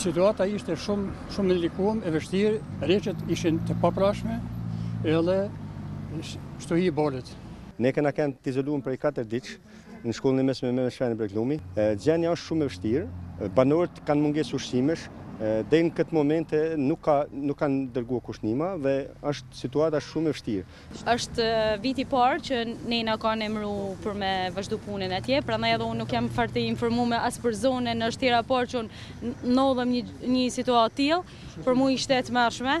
Situata ishte shumë shumë e ndërlikuar e vështirë, reshjet ishin të papritshme, edhe shtohej bora. Ne kena kanë të izoluar prej 4 ditësh në shkollën e mesme Breglumi. Gjendja është shumë e vështirë. Banorët kanë mungesë ushqimesh. Deri në këtë moment nuk ka nuk kanë dërgu kush ndihma dhe është situata shumë e vështirë. Është viti i parë që ne na kanë emru për me vazhdu punën atje, prandaj edhe unë nuk jam fort e informume as për zonën, është hera e parë që unë ndodhem n'një situatë tillë, për mua ishte e tmerrshme.